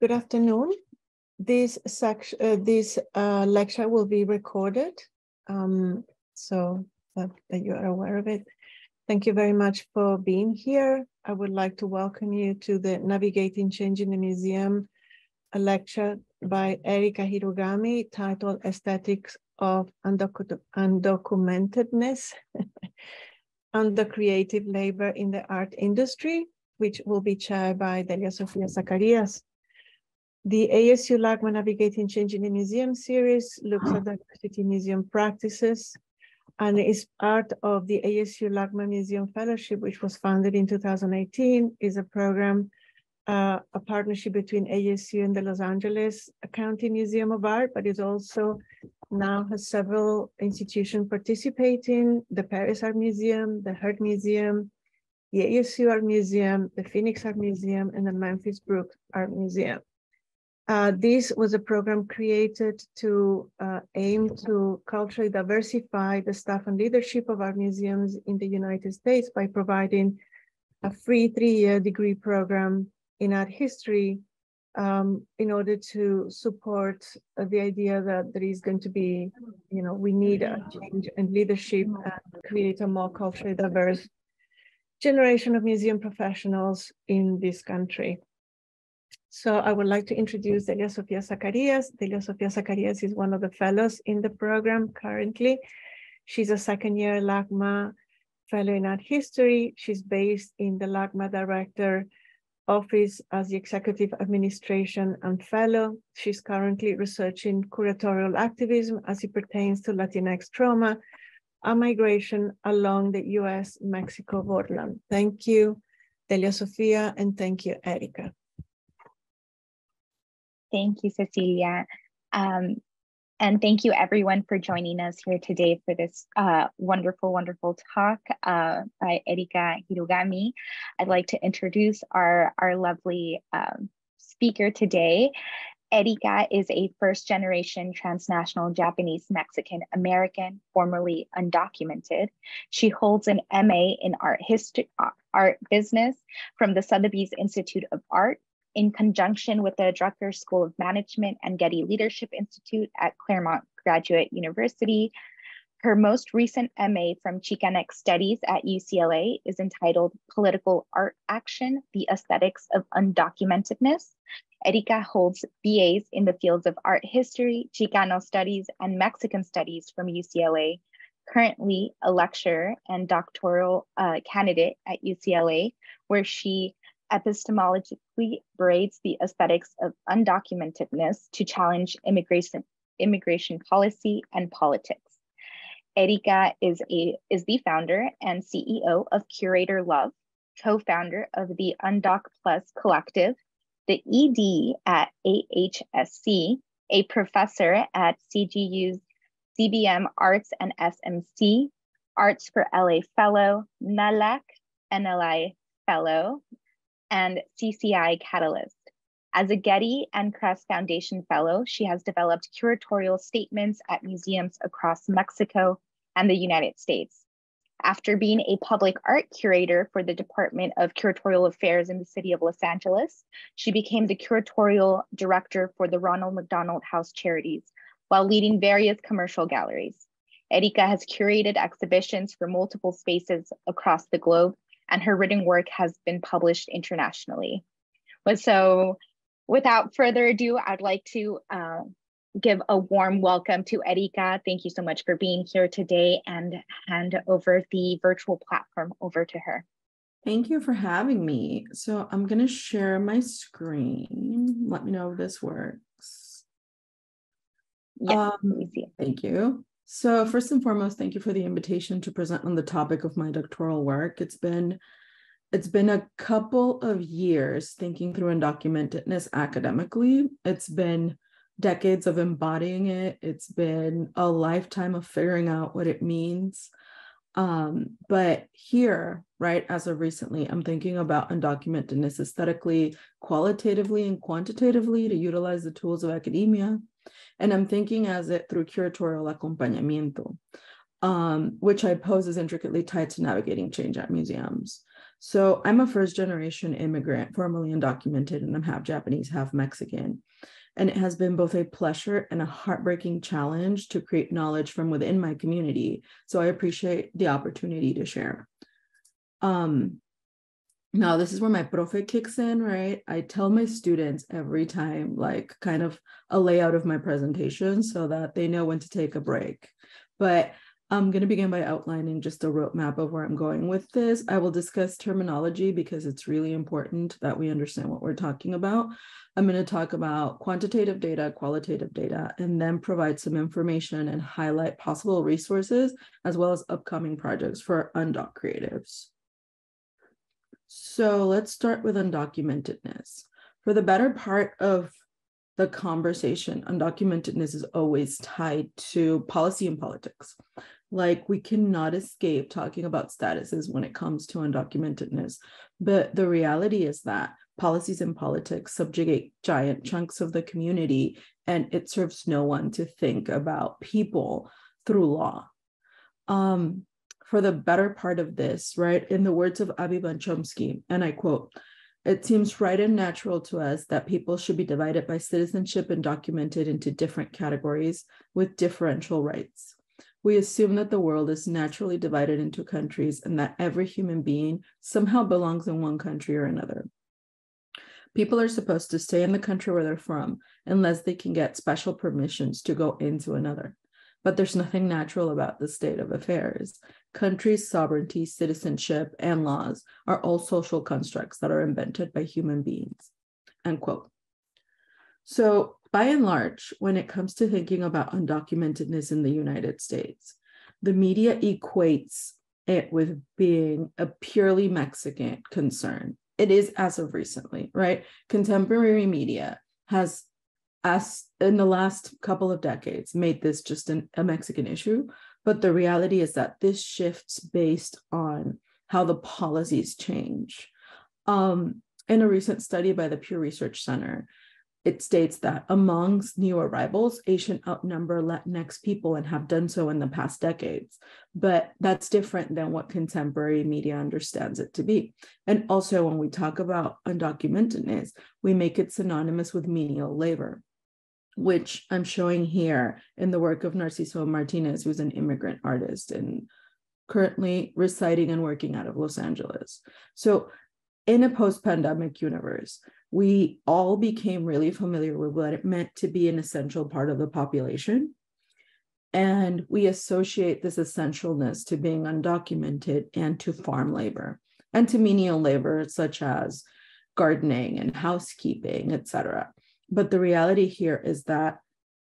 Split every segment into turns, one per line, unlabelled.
Good afternoon. This section, uh, this uh, lecture will be recorded, um, so that, that you are aware of it. Thank you very much for being here. I would like to welcome you to the Navigating Change in the Museum, a lecture by Erika Hirugami titled Aesthetics of Undocumentedness and the Creative Labor in the Art Industry, which will be chaired by Delia Sofia Zacarias. The ASU LACMA Navigating Change in the Museum series looks at diversity museum practices and is part of the ASU LACMA Museum Fellowship, which was founded in 2018, is a program, uh, a partnership between ASU and the Los Angeles County Museum of Art, but it also now has several institutions participating, the Perez Art Museum, the Heard Museum, the ASU Art Museum, the Phoenix Art Museum, and the Memphis Brook Art Museum. Uh, this was a program created to uh, aim to culturally diversify the staff and leadership of our museums in the United States by providing a free three-year degree program in art history um, in order to support uh, the idea that there is going to be, you know, we need a change in leadership and create a more culturally diverse generation of museum professionals in this country. So I would like to introduce Delia Sofia Zacarias. Delia Sofia Zacarias is one of the fellows in the program currently. She's a second year LACMA fellow in art history. She's based in the LACMA director office as the executive administration and fellow. She's currently researching curatorial activism as it pertains to Latinx trauma and migration along the US-Mexico borderland. Thank you, Delia Sofia, and thank you, Erika.
Thank you, Cecilia. Um, and thank you everyone for joining us here today for this uh, wonderful, wonderful talk uh, by Erika Hirugami. I'd like to introduce our, our lovely um, speaker today. Erika is a first generation transnational Japanese Mexican American, formerly undocumented. She holds an MA in art history, art business from the Sotheby's Institute of Art in conjunction with the Drucker School of Management and Getty Leadership Institute at Claremont Graduate University. Her most recent MA from Chicanx Studies at UCLA is entitled Political Art Action, The Aesthetics of Undocumentedness. Erika holds BAs in the fields of art history, Chicano studies, and Mexican studies from UCLA, currently a lecturer and doctoral uh, candidate at UCLA, where she braids the aesthetics of undocumentedness to challenge immigration, immigration policy and politics. Erika is, a, is the founder and CEO of Curator Love, co-founder of the Undoc Plus Collective, the ED at AHSC, a professor at CGU's CBM Arts and SMC, Arts for LA Fellow, NALAC, NLI Fellow, and CCI Catalyst. As a Getty and Kress Foundation Fellow, she has developed curatorial statements at museums across Mexico and the United States. After being a public art curator for the Department of Curatorial Affairs in the city of Los Angeles, she became the curatorial director for the Ronald McDonald House Charities while leading various commercial galleries. Erika has curated exhibitions for multiple spaces across the globe and her written work has been published internationally. But so without further ado, I'd like to uh, give a warm welcome to Erika. Thank you so much for being here today and hand over the virtual platform over to her.
Thank you for having me. So I'm going to share my screen. Let me know if this works.
Yeah,
um, thank you. So, first and foremost, thank you for the invitation to present on the topic of my doctoral work. It's been it's been a couple of years thinking through undocumentedness academically. It's been decades of embodying it. It's been a lifetime of figuring out what it means. Um, but here, right, as of recently, I'm thinking about undocumentedness aesthetically, qualitatively, and quantitatively to utilize the tools of academia and I'm thinking as it through curatorial acompañamiento, um, which I pose is intricately tied to navigating change at museums. So I'm a first generation immigrant, formerly undocumented, and I'm half Japanese, half Mexican. And it has been both a pleasure and a heartbreaking challenge to create knowledge from within my community. So I appreciate the opportunity to share. Um, now, this is where my profit kicks in, right? I tell my students every time, like, kind of a layout of my presentation so that they know when to take a break. But I'm going to begin by outlining just a roadmap of where I'm going with this. I will discuss terminology because it's really important that we understand what we're talking about. I'm going to talk about quantitative data, qualitative data, and then provide some information and highlight possible resources as well as upcoming projects for undoc creatives. So let's start with undocumentedness. For the better part of the conversation, undocumentedness is always tied to policy and politics. Like we cannot escape talking about statuses when it comes to undocumentedness. But the reality is that policies and politics subjugate giant chunks of the community, and it serves no one to think about people through law. Um, for the better part of this, right, in the words of Aviva Chomsky, and I quote, it seems right and natural to us that people should be divided by citizenship and documented into different categories with differential rights. We assume that the world is naturally divided into countries and that every human being somehow belongs in one country or another. People are supposed to stay in the country where they're from unless they can get special permissions to go into another. But there's nothing natural about the state of affairs. Countries' sovereignty, citizenship, and laws are all social constructs that are invented by human beings. End quote. So by and large, when it comes to thinking about undocumentedness in the United States, the media equates it with being a purely Mexican concern. It is as of recently, right? Contemporary media has, as in the last couple of decades, made this just an, a Mexican issue. But the reality is that this shifts based on how the policies change. Um, in a recent study by the Pew Research Center, it states that amongst new arrivals, Asian outnumber Latinx people and have done so in the past decades. But that's different than what contemporary media understands it to be. And also, when we talk about undocumentedness, we make it synonymous with menial labor, which I'm showing here in the work of Narciso Martinez, who's an immigrant artist and currently residing and working out of Los Angeles. So, in a post pandemic universe, we all became really familiar with what it meant to be an essential part of the population. And we associate this essentialness to being undocumented and to farm labor and to menial labor, such as gardening and housekeeping, etc. But the reality here is that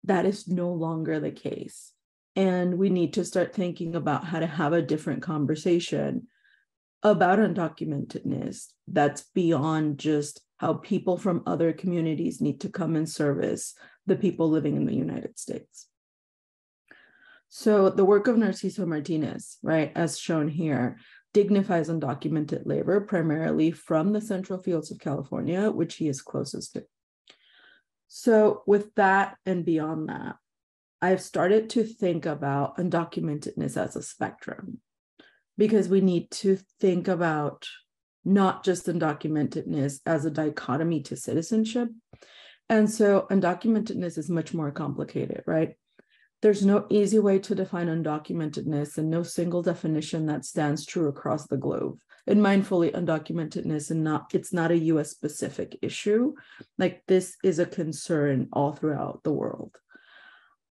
that is no longer the case. And we need to start thinking about how to have a different conversation about undocumentedness that's beyond just how people from other communities need to come and service the people living in the United States. So the work of Narciso Martinez, right, as shown here, dignifies undocumented labor primarily from the central fields of California, which he is closest to. So with that and beyond that, I've started to think about undocumentedness as a spectrum because we need to think about not just undocumentedness as a dichotomy to citizenship. And so undocumentedness is much more complicated, right? There's no easy way to define undocumentedness and no single definition that stands true across the globe. And mindfully, undocumentedness and not it's not a US specific issue. Like this is a concern all throughout the world.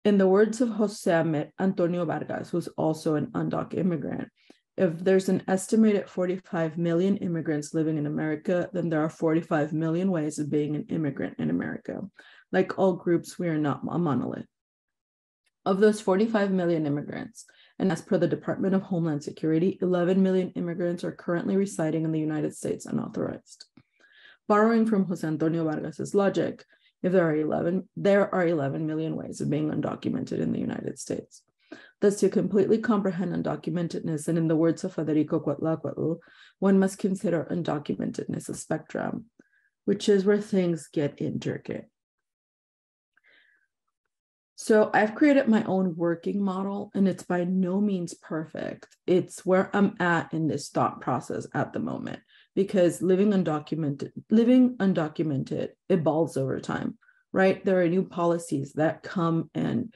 In the words of Jose Antonio Vargas, who's also an undoc immigrant, if there's an estimated 45 million immigrants living in America, then there are 45 million ways of being an immigrant in America. Like all groups, we are not a monolith. Of those 45 million immigrants, and as per the Department of Homeland Security, 11 million immigrants are currently residing in the United States unauthorized. Borrowing from Jose Antonio Vargas's logic, if there are 11, there are 11 million ways of being undocumented in the United States. Thus, to completely comprehend undocumentedness, and in the words of Federico Coatlacoatl, one must consider undocumentedness a spectrum, which is where things get intricate. So I've created my own working model, and it's by no means perfect. It's where I'm at in this thought process at the moment because living undocumented, living undocumented evolves over time, right? There are new policies that come and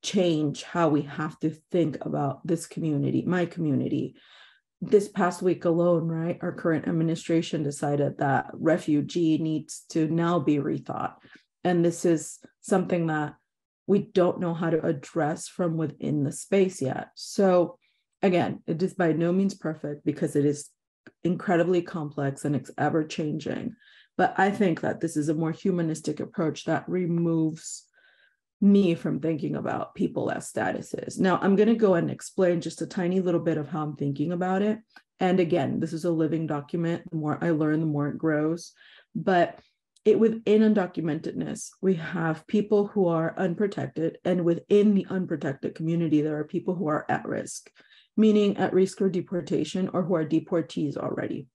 change how we have to think about this community, my community. This past week alone, right, our current administration decided that refugee needs to now be rethought. And this is something that we don't know how to address from within the space yet. So, again, it is by no means perfect because it is incredibly complex and it's ever changing. But I think that this is a more humanistic approach that removes me from thinking about people as statuses. Now, I'm going to go and explain just a tiny little bit of how I'm thinking about it. And again, this is a living document. The more I learn, the more it grows. But it within undocumentedness, we have people who are unprotected, and within the unprotected community, there are people who are at risk, meaning at risk for deportation or who are deportees already.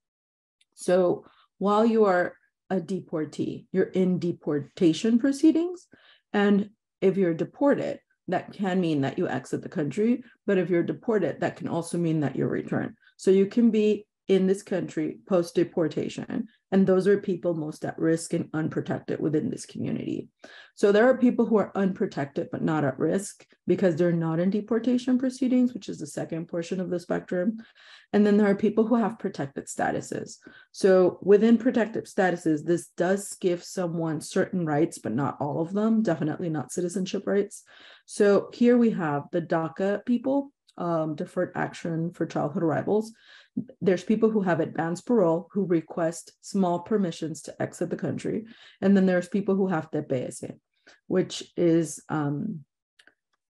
So while you are a deportee, you're in deportation proceedings. And if you're deported, that can mean that you exit the country. But if you're deported, that can also mean that you're returned. So you can be in this country post deportation. And those are people most at risk and unprotected within this community. So there are people who are unprotected but not at risk because they're not in deportation proceedings, which is the second portion of the spectrum. And then there are people who have protected statuses. So within protected statuses, this does give someone certain rights, but not all of them, definitely not citizenship rights. So here we have the DACA people, um, deferred action for childhood arrivals there's people who have advanced parole who request small permissions to exit the country. And then there's people who have TPS, which is um,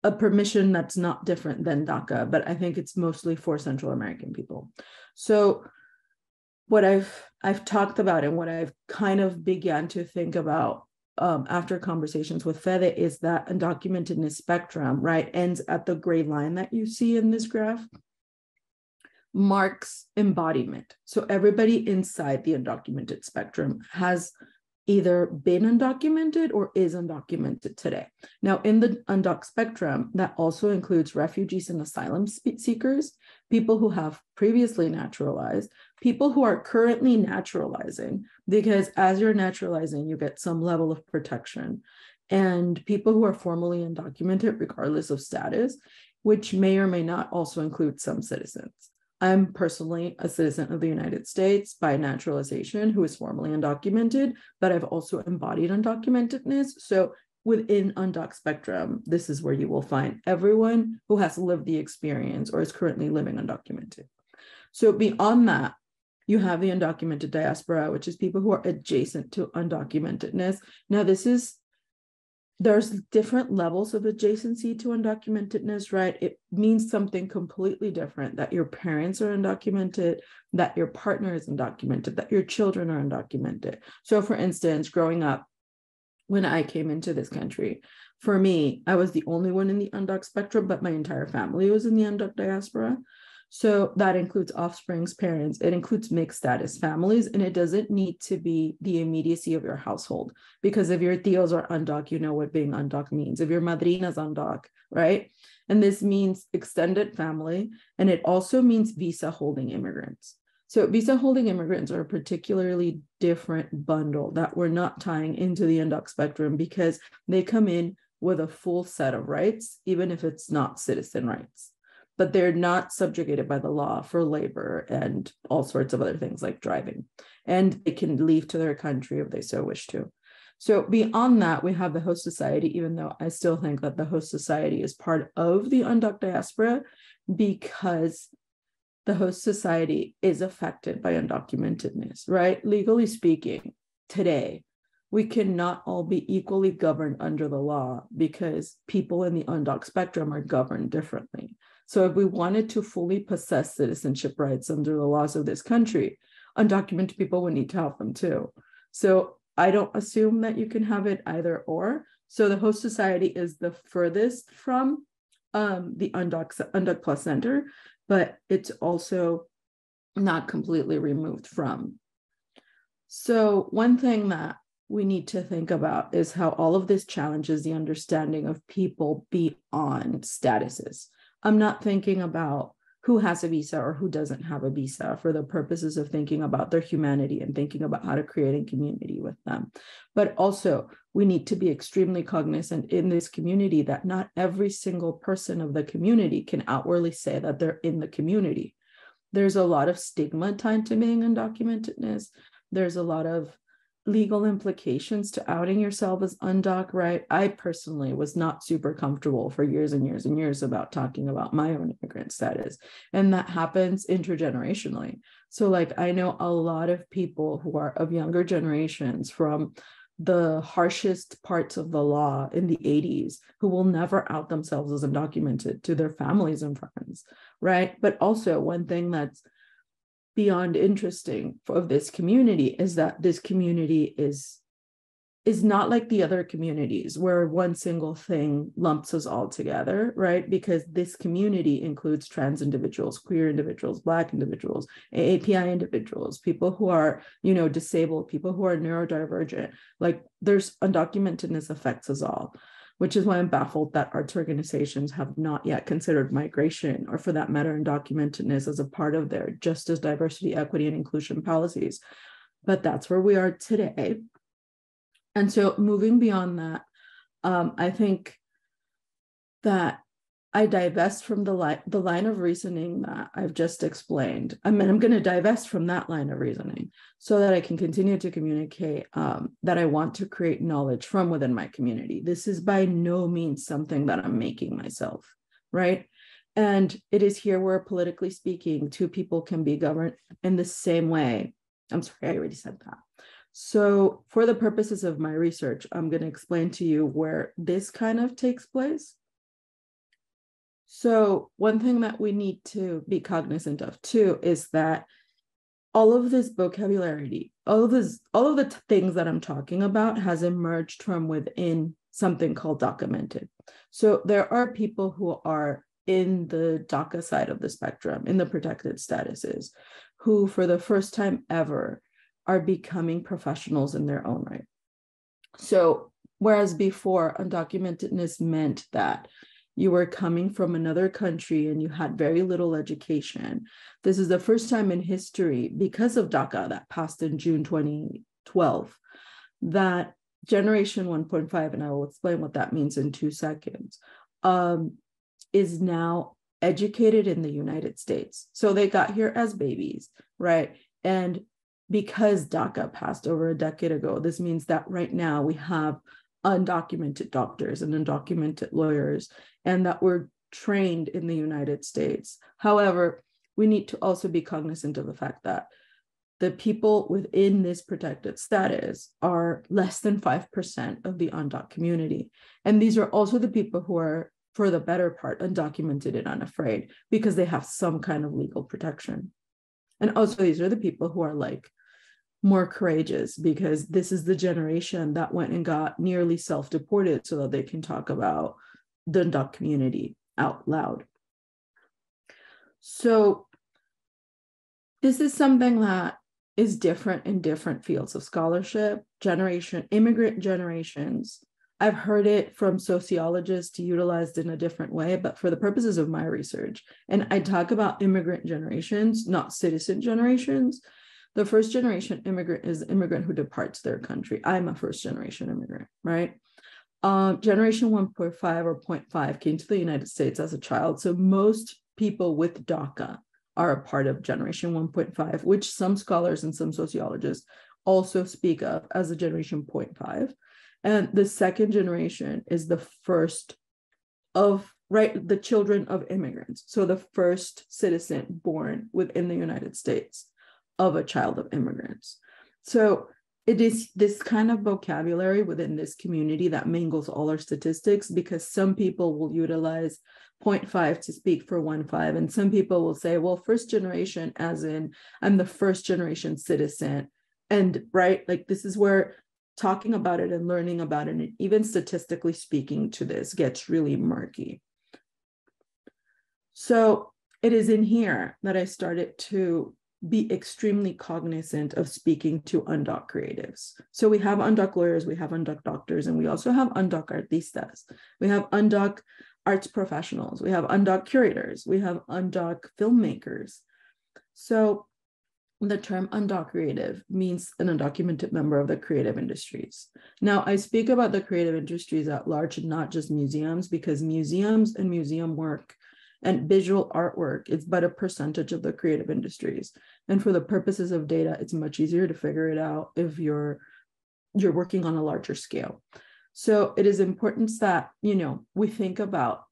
a permission that's not different than DACA, but I think it's mostly for Central American people. So what I've I've talked about and what I've kind of began to think about um, after conversations with Fede is that undocumentedness spectrum, right, ends at the gray line that you see in this graph marks embodiment. So everybody inside the undocumented spectrum has either been undocumented or is undocumented today. Now, in the undoc spectrum, that also includes refugees and asylum seekers, people who have previously naturalized, people who are currently naturalizing, because as you're naturalizing, you get some level of protection, and people who are formally undocumented, regardless of status, which may or may not also include some citizens. I'm personally a citizen of the United States by naturalization who is formally undocumented, but I've also embodied undocumentedness. So within undoc spectrum, this is where you will find everyone who has lived the experience or is currently living undocumented. So beyond that, you have the undocumented diaspora, which is people who are adjacent to undocumentedness. Now, this is there's different levels of adjacency to undocumentedness, right? It means something completely different that your parents are undocumented, that your partner is undocumented, that your children are undocumented. So, for instance, growing up, when I came into this country, for me, I was the only one in the undoc spectrum, but my entire family was in the undoc diaspora. So that includes offspring's parents, it includes mixed status families, and it doesn't need to be the immediacy of your household. Because if your tios are undoc, you know what being undoc means. If your madrina's undoc, right? And this means extended family, and it also means visa holding immigrants. So visa holding immigrants are a particularly different bundle that we're not tying into the undoc spectrum because they come in with a full set of rights, even if it's not citizen rights but they're not subjugated by the law for labor and all sorts of other things like driving. And they can leave to their country if they so wish to. So beyond that, we have the host society, even though I still think that the host society is part of the undoc diaspora because the host society is affected by undocumentedness, right? Legally speaking, today, we cannot all be equally governed under the law because people in the undoc spectrum are governed differently. So if we wanted to fully possess citizenship rights under the laws of this country, undocumented people would need to have them too. So I don't assume that you can have it either or. So the host society is the furthest from um, the undoc, undoc plus center, but it's also not completely removed from. So one thing that we need to think about is how all of this challenges the understanding of people beyond statuses. I'm not thinking about who has a visa or who doesn't have a visa for the purposes of thinking about their humanity and thinking about how to create a community with them. But also, we need to be extremely cognizant in this community that not every single person of the community can outwardly say that they're in the community. There's a lot of stigma tied to being undocumentedness. There's a lot of legal implications to outing yourself as undoc right? I personally was not super comfortable for years and years and years about talking about my own immigrant status and that happens intergenerationally. So like i know a lot of people who are of younger generations from the harshest parts of the law in the 80s who will never out themselves as undocumented to their families and friends right? But also one thing that's beyond interesting of this community is that this community is is not like the other communities where one single thing lumps us all together right? Because this community includes trans individuals queer individuals black individuals api individuals people who are you know disabled people who are neurodivergent. Like there's undocumentedness affects us all which is why I'm baffled that arts organizations have not yet considered migration, or for that matter, undocumentedness as a part of their justice, diversity, equity, and inclusion policies. But that's where we are today. And so, moving beyond that, um, I think that I divest from the line the line of reasoning that I've just explained. I mean, I'm going to divest from that line of reasoning so that I can continue to communicate um, that I want to create knowledge from within my community. This is by no means something that I'm making myself, right? And it is here where, politically speaking, two people can be governed in the same way. I'm sorry, I already said that. So, for the purposes of my research, I'm going to explain to you where this kind of takes place so, one thing that we need to be cognizant of too is that all of this vocabulary, all of this, all of the t- things that I'm talking about has emerged from within something called documented. So, there are people who are in the DACA side of the spectrum, in the protected statuses, who for the first time ever are becoming professionals in their own right. So, whereas before undocumentedness meant that you were coming from another country and you had very little education. This is the first time in history, because of DACA that passed in June 2012, that Generation 1.5, and I will explain what that means in two seconds, um, is now educated in the United States. So they got here as babies, right? And because DACA passed over a decade ago, this means that right now we have undocumented doctors and undocumented lawyers, and that were trained in the United States. However, we need to also be cognizant of the fact that the people within this protected status are less than 5% of the undoc community. And these are also the people who are, for the better part, undocumented and unafraid because they have some kind of legal protection. And also, these are the people who are like more courageous because this is the generation that went and got nearly self deported so that they can talk about the undoc community out loud. So, this is something that is different in different fields of scholarship, generation, immigrant generations. I've heard it from sociologists utilized in a different way, but for the purposes of my research, and I talk about immigrant generations, not citizen generations, the first generation immigrant is immigrant who departs their country. I'm a first generation immigrant, right? Um, generation 1.5 or 0.5 came to the United States as a child. So most people with DACA are a part of generation 1.5, which some scholars and some sociologists also speak of as a generation 0.5. And the second generation is the first of right the children of immigrants so the first citizen born within the united states of a child of immigrants. So it is this kind of vocabulary within this community that mingles all our statistics because some people will utilize 0.5 to speak for 1.5 and some people will say well first generation as in i'm the first generation citizen and right like this is where talking about it and learning about it and even statistically speaking to this gets really murky so it is in here that i started to be extremely cognizant of speaking to undoc creatives. So we have undoc lawyers, we have undoc doctors, and we also have undoc artistas. We have undoc arts professionals, we have undoc curators, we have undoc filmmakers. So the term undoc creative means an undocumented member of the creative industries. Now, I speak about the creative industries at large, and not just museums, because museums and museum work and visual artwork is but a percentage of the creative industries. And for the purposes of data, it's much easier to figure it out if you're you're working on a larger scale. So it is important that, you know, we think about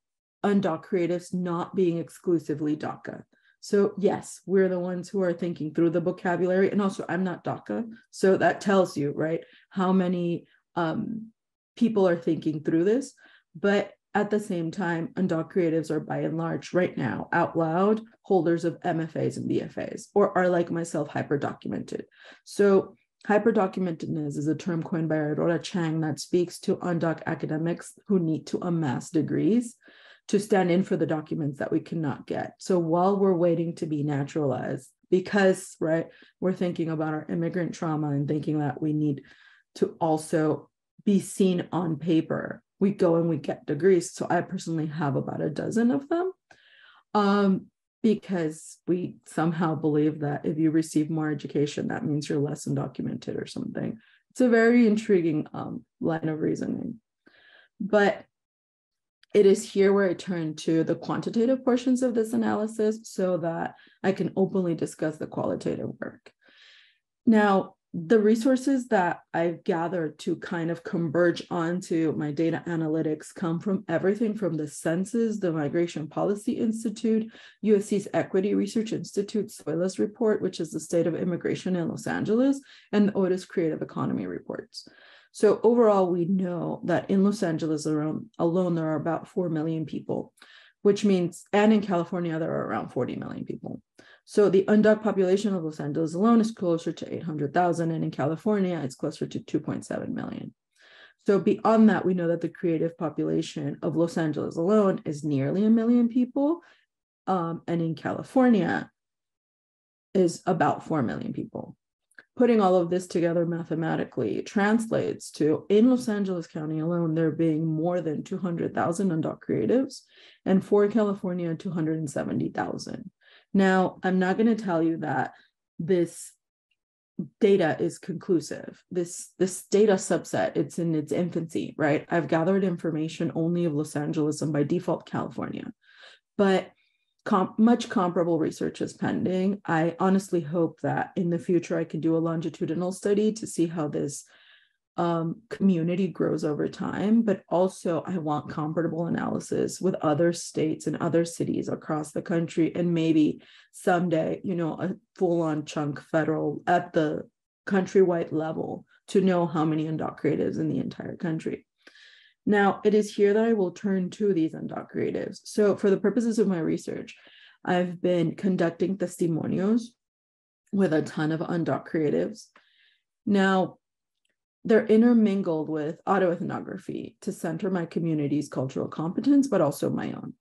undoc creatives not being exclusively DACA. So yes, we're the ones who are thinking through the vocabulary. And also I'm not DACA. So that tells you, right, how many um, people are thinking through this. But at the same time, undoc creatives are by and large right now out loud holders of MFAs and BFAs, or are like myself hyper documented. So hyper documentedness is a term coined by Aurora Chang that speaks to undoc academics who need to amass degrees to stand in for the documents that we cannot get. So while we're waiting to be naturalized, because right, we're thinking about our immigrant trauma and thinking that we need to also be seen on paper we go and we get degrees. So I personally have about a dozen of them um, because we somehow believe that if you receive more education, that means you're less undocumented or something. It's a very intriguing um, line of reasoning. But it is here where I turn to the quantitative portions of this analysis so that I can openly discuss the qualitative work. Now, the resources that I've gathered to kind of converge onto my data analytics come from everything from the Census, the Migration Policy Institute, USC's Equity Research Institute SOILAS report, which is the state of immigration in Los Angeles, and the Otis Creative Economy reports. So overall, we know that in Los Angeles alone, alone there are about 4 million people, which means, and in California, there are around 40 million people. So the undocumented population of Los Angeles alone is closer to 800,000, and in California, it's closer to 2.7 million. So beyond that, we know that the creative population of Los Angeles alone is nearly a million people, um, and in California is about 4 million people. Putting all of this together mathematically translates to in Los Angeles County alone, there being more than 200,000 undoc creatives, and for California, 270,000. Now, I'm not going to tell you that this data is conclusive. This this data subset, it's in its infancy, right? I've gathered information only of Los Angeles and by default California. But com- much comparable research is pending. I honestly hope that in the future I can do a longitudinal study to see how this um, community grows over time, but also I want comparable analysis with other states and other cities across the country, and maybe someday, you know, a full on chunk federal at the countrywide level to know how many undoc creatives in the entire country. Now, it is here that I will turn to these undoc creatives. So, for the purposes of my research, I've been conducting testimonios with a ton of undoc creatives. Now, they're intermingled with autoethnography to center my community's cultural competence, but also my own.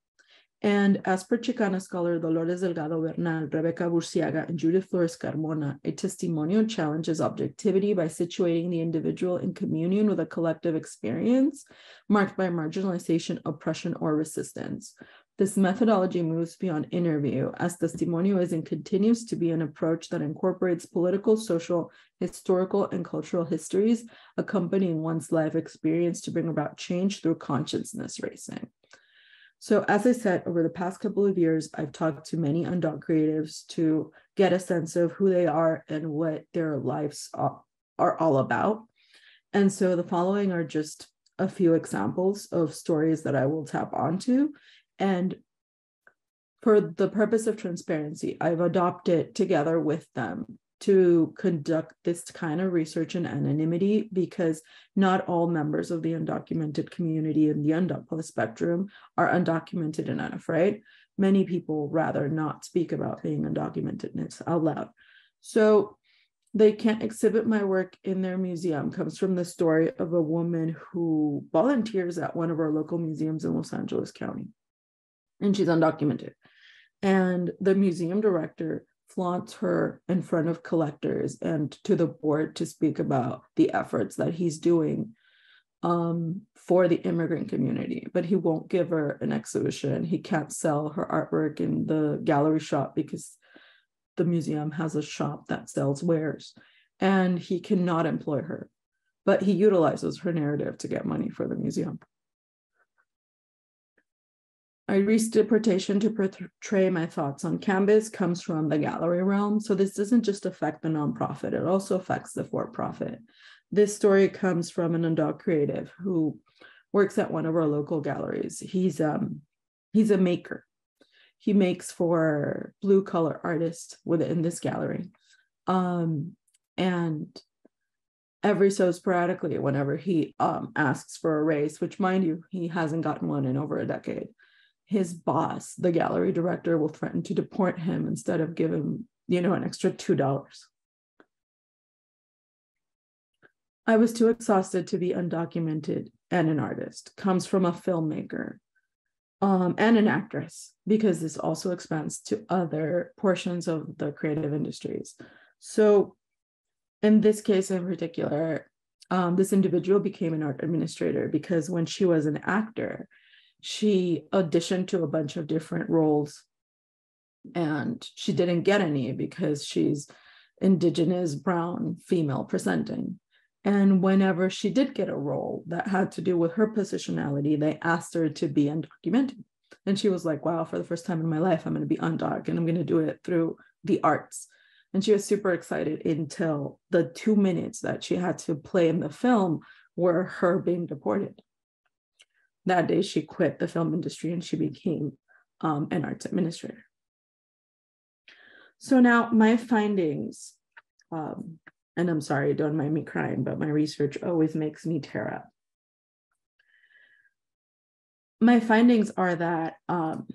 And as per Chicana scholar Dolores Delgado Bernal, Rebecca Burciaga, and Judith Flores Carmona, a testimonial challenges objectivity by situating the individual in communion with a collective experience marked by marginalization, oppression, or resistance. This methodology moves beyond interview, as testimonio is and continues to be an approach that incorporates political, social, historical, and cultural histories accompanying one's life experience to bring about change through consciousness raising. So, as I said, over the past couple of years, I've talked to many undoc creatives to get a sense of who they are and what their lives are, are all about. And so, the following are just a few examples of stories that I will tap onto and for the purpose of transparency, I've adopted together with them to conduct this kind of research in anonymity because not all members of the undocumented community in the undocumented spectrum are undocumented and unafraid. Many people rather not speak about being undocumentedness out loud. So they can't exhibit my work in their museum comes from the story of a woman who volunteers at one of our local museums in Los Angeles County and she's undocumented. And the museum director flaunts her in front of collectors and to the board to speak about the efforts that he's doing um, for the immigrant community, but he won't give her an exhibition. He can't sell her artwork in the gallery shop because the museum has a shop that sells wares and he cannot employ her, but he utilizes her narrative to get money for the museum. Iri's deportation to portray my thoughts on canvas comes from the gallery realm. So this doesn't just affect the nonprofit, it also affects the for-profit. This story comes from an Undoc creative who works at one of our local galleries. He's um he's a maker. He makes for blue collar artists within this gallery. Um, and every so sporadically, whenever he um, asks for a raise, which mind you, he hasn't gotten one in over a decade, his boss, the gallery director, will threaten to deport him instead of give him, you know, an extra two dollars. I was too exhausted to be undocumented and an artist. Comes from a filmmaker um, and an actress, because this also expands to other portions of the creative industries. So, in this case in particular, um, this individual became an art administrator because when she was an actor, she auditioned to a bunch of different roles. And she didn't get any because she's indigenous brown female presenting. And whenever she did get a role that had to do with her positionality they asked her to be undocumented. And she was like wow for the first time in my life i'm going to be undoc and i'm going to do it through the arts. And she was super excited until the two minutes that she had to play in the film were her being deported that day she quit the film industry and she became um, an arts administrator. So now my findings, um, and I'm sorry, don't mind me crying, but my research always makes me tear up. My findings are that um,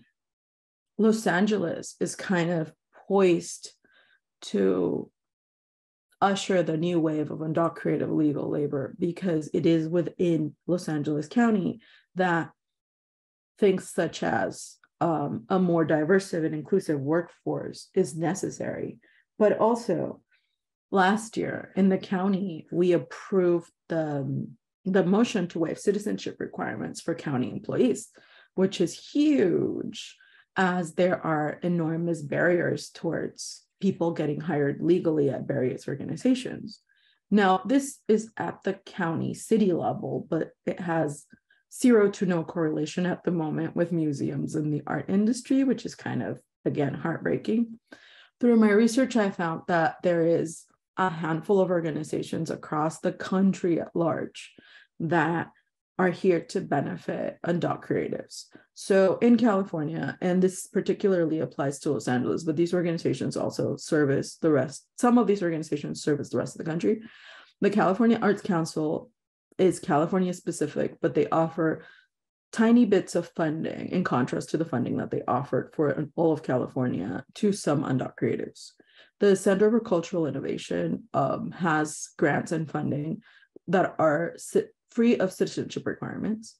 Los Angeles is kind of poised to usher the new wave of undoc creative legal labor because it is within Los Angeles County that things such as um, a more diverse and inclusive workforce is necessary. But also, last year in the county, we approved the, the motion to waive citizenship requirements for county employees, which is huge as there are enormous barriers towards people getting hired legally at various organizations. Now, this is at the county city level, but it has zero to no correlation at the moment with museums in the art industry, which is kind of, again, heartbreaking. Through my research, I found that there is a handful of organizations across the country at large that are here to benefit undoc creatives. So in California, and this particularly applies to Los Angeles, but these organizations also service the rest, some of these organizations service the rest of the country. The California Arts Council is California specific, but they offer tiny bits of funding in contrast to the funding that they offered for all of California to some undoc creatives. The Center for Cultural Innovation um, has grants and funding that are free of citizenship requirements.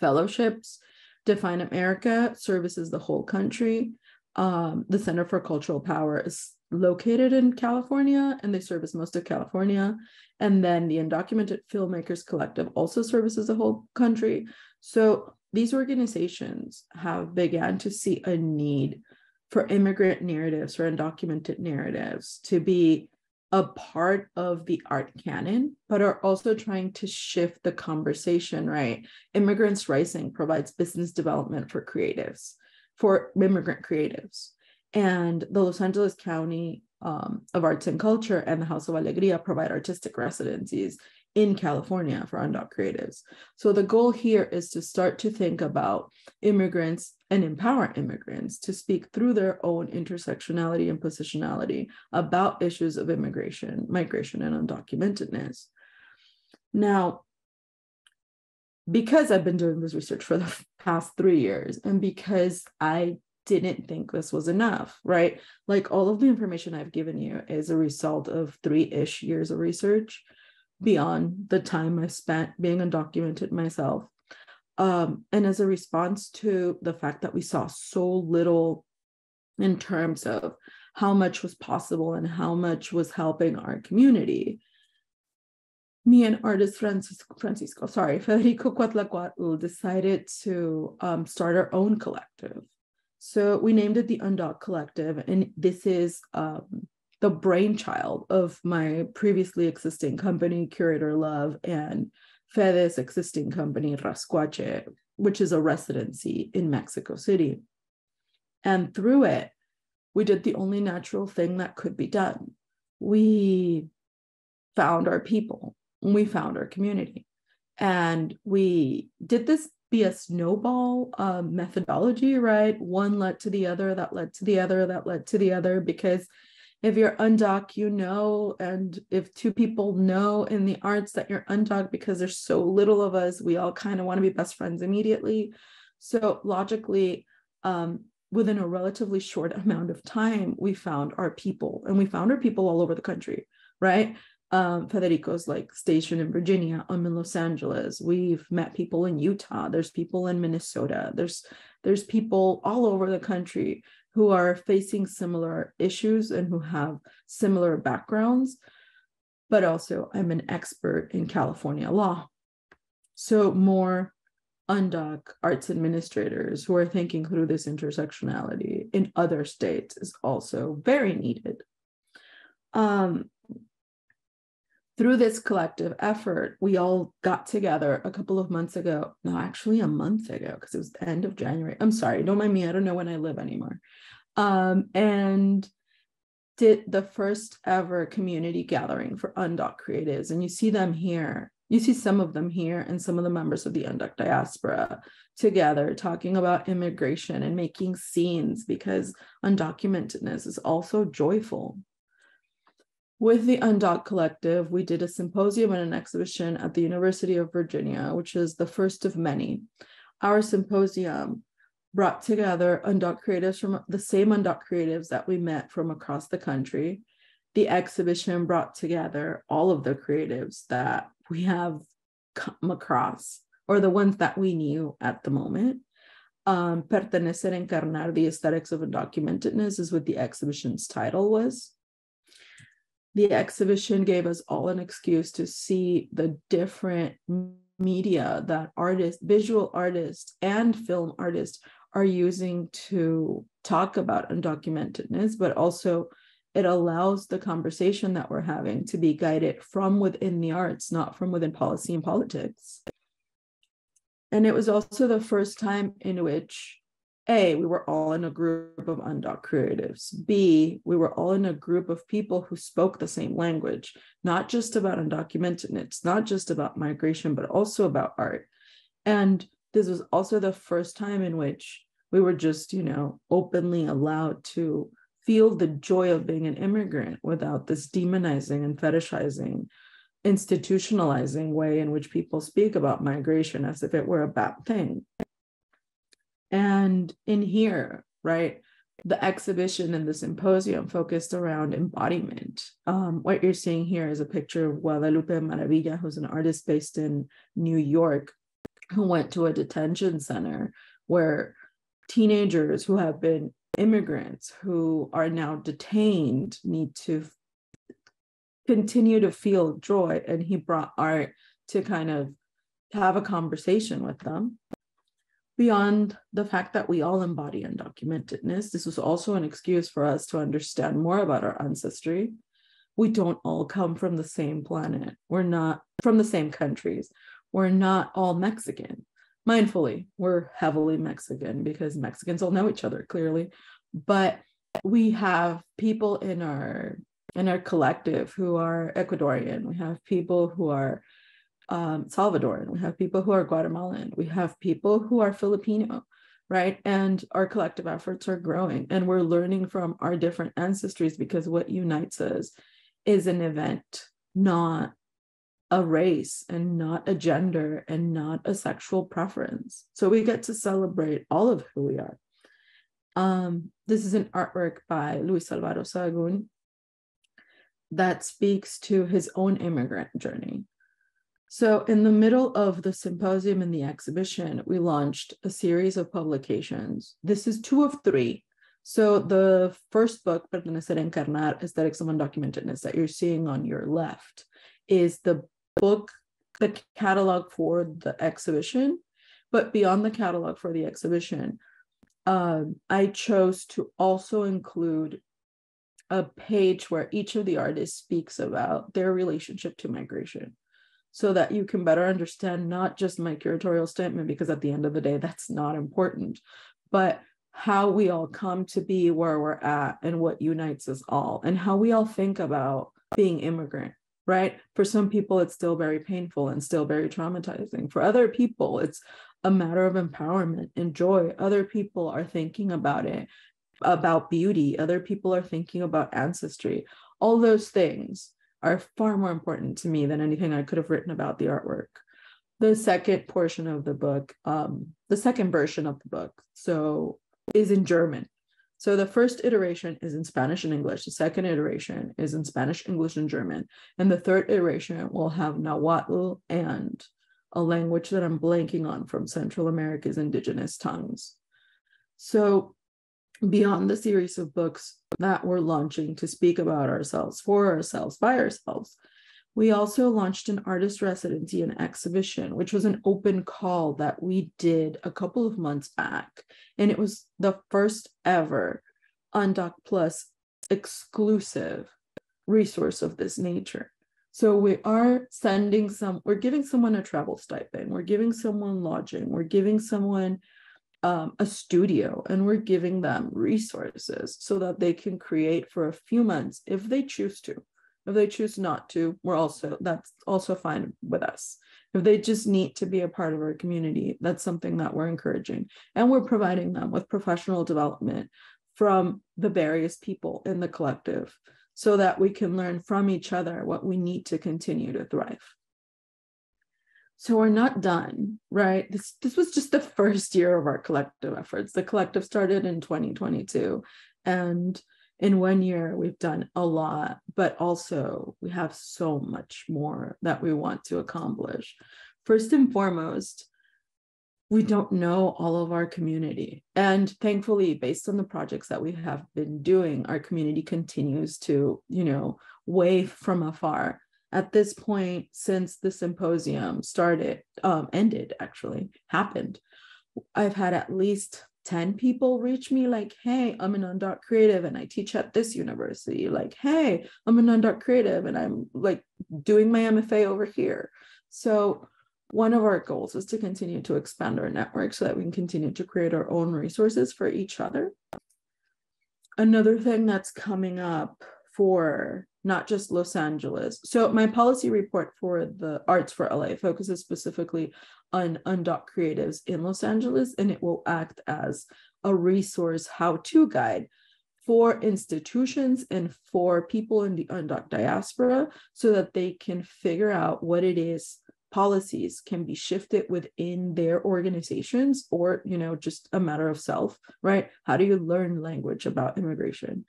Fellowships, Define America services the whole country. Um, the Center for Cultural Power is located in California and they service most of California. And then the Undocumented Filmmakers Collective also services the whole country. So these organizations have began to see a need for immigrant narratives or undocumented narratives to be a part of the art canon, but are also trying to shift the conversation, right? Immigrants Rising provides business development for creatives, for immigrant creatives. And the Los Angeles County um, of Arts and Culture and the House of Alegria provide artistic residencies in California for undoc creatives. So the goal here is to start to think about immigrants and empower immigrants to speak through their own intersectionality and positionality about issues of immigration, migration, and undocumentedness. Now, because I've been doing this research for the past three years, and because I didn't think this was enough, right? Like all of the information I've given you is a result of three ish years of research beyond the time I spent being undocumented myself. Um, and as a response to the fact that we saw so little in terms of how much was possible and how much was helping our community. Me and artist Francisco, Francisco sorry, Federico Cuatlacuatl decided to um, start our own collective. So we named it the Undoc Collective, and this is um, the brainchild of my previously existing company, Curator Love, and Fede's existing company, Rasquache, which is a residency in Mexico City. And through it, we did the only natural thing that could be done. We found our people, we found our community. And we did this be a snowball um, methodology, right? One led to the other, that led to the other, that led to the other, because if you're undoc, you know, and if two people know in the arts that you're undoc because there's so little of us, we all kind of want to be best friends immediately. So logically, um, within a relatively short amount of time, we found our people and we found our people all over the country, right? Um, Federico's like stationed in Virginia. I'm in Los Angeles. We've met people in Utah. There's people in Minnesota. There's there's people all over the country who are facing similar issues and who have similar backgrounds. But also, I'm an expert in California law. So, more undoc arts administrators who are thinking through this intersectionality in other states is also very needed. Um, through this collective effort, we all got together a couple of months ago. No, actually, a month ago, because it was the end of January. I'm sorry, don't mind me. I don't know when I live anymore. Um, and did the first ever community gathering for Undoc creatives. And you see them here. You see some of them here and some of the members of the Undoc diaspora together talking about immigration and making scenes because undocumentedness is also joyful with the Undoc Collective, we did a symposium and an exhibition at the University of Virginia, which is the first of many. Our symposium brought together Undoc creatives from the same Undoc creatives that we met from across the country. The exhibition brought together all of the creatives that we have come across, or the ones that we knew at the moment. Um, Pertenecer Encarnar the Aesthetics of Undocumentedness is what the exhibition's title was the exhibition gave us all an excuse to see the different media that artists, visual artists, and film artists are using to talk about undocumentedness, but also it allows the conversation that we're having to be guided from within the arts, not from within policy and politics. And it was also the first time in which a, we were all in a group of undoc creatives. B, we were all in a group of people who spoke the same language, not just about undocumented, it's not just about migration, but also about art. And this was also the first time in which we were just, you know, openly allowed to feel the joy of being an immigrant without this demonizing and fetishizing, institutionalizing way in which people speak about migration as if it were a bad thing. And in here, right, the exhibition and the symposium focused around embodiment. Um, what you're seeing here is a picture of Guadalupe Maravilla, who's an artist based in New York, who went to a detention center where teenagers who have been immigrants who are now detained need to continue to feel joy. And he brought art to kind of have a conversation with them beyond the fact that we all embody undocumentedness, this was also an excuse for us to understand more about our ancestry. We don't all come from the same planet. We're not from the same countries. We're not all Mexican. Mindfully, we're heavily Mexican because Mexicans all know each other clearly. But we have people in our in our collective who are Ecuadorian. We have people who are um, Salvadoran, we have people who are Guatemalan, we have people who are Filipino, right? And our collective efforts are growing and we're learning from our different ancestries because what unites us is an event, not a race and not a gender and not a sexual preference. So we get to celebrate all of who we are. Um, this is an artwork by Luis Alvaro Sahagún that speaks to his own immigrant journey. So, in the middle of the symposium and the exhibition, we launched a series of publications. This is two of three. So the first book, Pertenecer Encarnar, Aesthetics of Undocumentedness that you're seeing on your left is the book, the catalog for the exhibition. But beyond the catalog for the exhibition, um, I chose to also include a page where each of the artists speaks about their relationship to migration so that you can better understand not just my curatorial statement, because at the end of the day, that's not important, but how we all come to be where we're at and what unites us all, and how we all think about being immigrant, right? For some people, it's still very painful and still very traumatizing. For other people, it's a matter of empowerment and joy. Other people are thinking about it, about beauty. Other people are thinking about ancestry. All those things are far more important to me than anything I could have written about the artwork. The second portion of the book, um, the second version of the book, so is in German. So the first iteration is in Spanish and English. The second iteration is in Spanish, English, and German. And the third iteration will have Nahuatl and a language that I'm blanking on from Central America's indigenous tongues. So beyond the series of books that we're launching to speak about ourselves, for ourselves, by ourselves, we also launched an artist residency and exhibition, which was an open call that we did a couple of months back. And it was the first ever Undoc Plus exclusive resource of this nature. So we are sending some, we're giving someone a travel stipend, we're giving someone lodging, we're giving someone um, a studio and we're giving them resources so that they can create for a few months if they choose to. If they choose not to, we're also, that's also fine with us. If they just need to be a part of our community, that's something that we're encouraging. And we're providing them with professional development from the various people in the collective so that we can learn from each other what we need to continue to thrive. So we're not done, right? This this was just the first year of our collective efforts. The collective started in 2022 and in one year we've done a lot, but also we have so much more that we want to accomplish. First and foremost, we don't know all of our community. And thankfully, based on the projects that we have been doing, our community continues to, you know, wave from afar at this point since the symposium started um, ended actually happened i've had at least 10 people reach me like hey i'm an undoc creative and i teach at this university like hey i'm an undoc creative and i'm like doing my mfa over here. So one of our goals is to continue to expand our network so that we can continue to create our own resources for each other. Another thing that's coming up for not just Los Angeles. So my policy report for the Arts for LA focuses specifically on undoc creatives in Los Angeles, and it will act as a resource how-to guide for institutions and for people in the undoc diaspora so that they can figure out what it is policies can be shifted within their organizations or you know just a matter of self right how do you learn language about immigration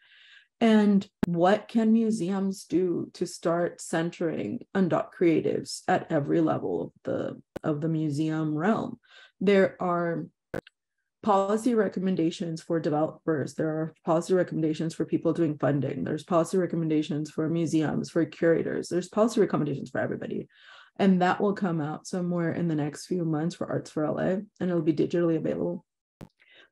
and what can museums do to start centering undoc creatives at every level of the of the museum realm? There are policy recommendations for developers. There are policy recommendations for people doing funding. There's policy recommendations for museums, for curators. There's policy recommendations for everybody. And that will come out somewhere in the next few months for Arts for LA, and it'll be digitally available.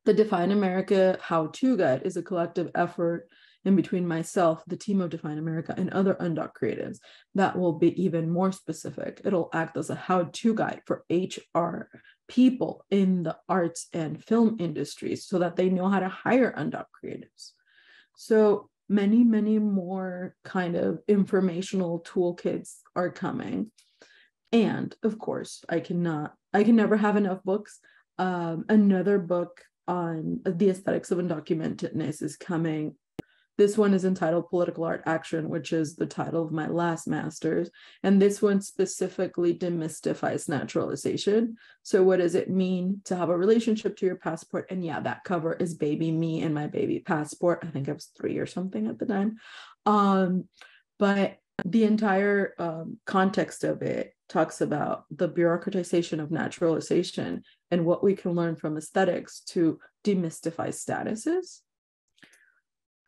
The Define America How To Guide is a collective effort in between myself, the team of Define America, and other undoc creatives that will be even more specific. It'll act as a how to guide for HR people in the arts and film industries so that they know how to hire undoc creatives. So many, many more kind of informational toolkits are coming. And of course, I cannot, I can never have enough books. Um, another book on the aesthetics of undocumentedness is coming this one is entitled Political Art Action, which is the title of my last master's. And this one specifically demystifies naturalization. So, what does it mean to have a relationship to your passport? And yeah, that cover is Baby Me and My Baby Passport. I think I was three or something at the time. Um, but the entire um, context of it talks about the bureaucratization of naturalization and what we can learn from aesthetics to demystify statuses